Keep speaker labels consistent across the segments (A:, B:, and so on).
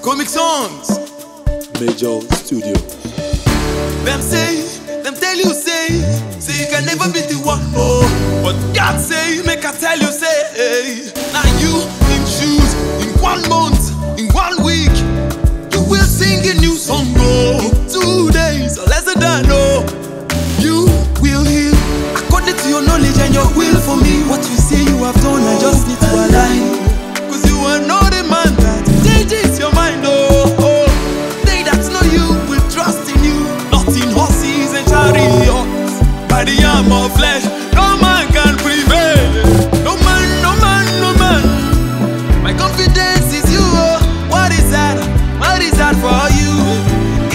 A: It's Komicsongz.
B: Major Studio.
A: Them say, them tell you say, say you can never be the one. Oh, but God say, make I tell you say, hey, now you in shoes in one month, in one week, you will sing a new song. Oh, two days or less than. Oh, you will heal according to your knowledge and your will for me. What you say you have done, I just need My confidence is you. Oh. What is that? What is that for you?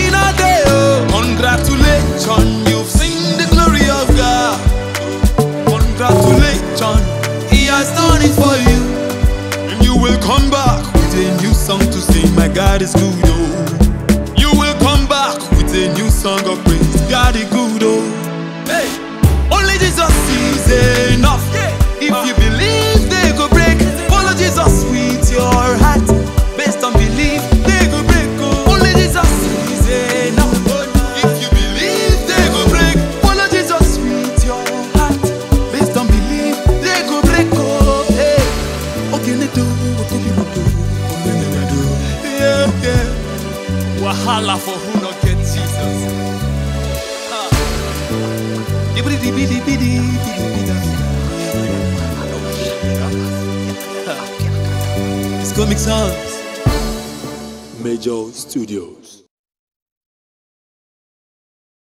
A: In a day, oh. Congratulations, you've seen the glory of God. Congratulations, He has done it for you. And you will come back with a new song to sing. My God is good, oh. You will come back with a new song of praise. God is good, oh. Only Jesus is enough. If you believe, they go break. Follow Jesus with your heart. Based on belief, they go break. Oh. Only Jesus is enough. If you believe, they go break. Follow Jesus with your heart. Based on belief, they go break. Oh, hey. Okay, they do what they do. Okay, they do. Yeah, yeah. Wahala for who not get Jesus. It's Komicsongz.
B: Major Studio.